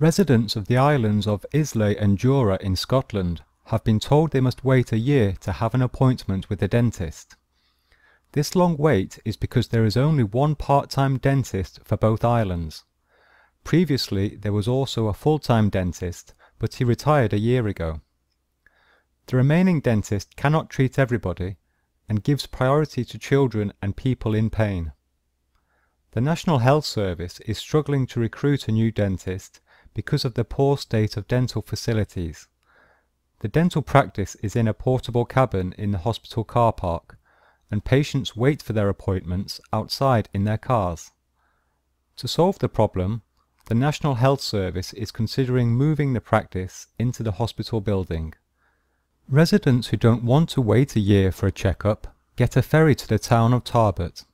Residents of the islands of Islay and Jura in Scotland have been told they must wait a year to have an appointment with a dentist. This long wait is because there is only one part-time dentist for both islands. Previously there was also a full-time dentist, but he retired a year ago. The remaining dentist cannot treat everybody and gives priority to children and people in pain. The National Health Service is struggling to recruit a new dentist because of the poor state of dental facilities. The dental practice is in a portable cabin in the hospital car park, and patients wait for their appointments outside in their cars. To solve the problem, the National Health Service is considering moving the practice into the hospital building. Residents who don't want to wait a year for a checkup get a ferry to the town of Tarbert.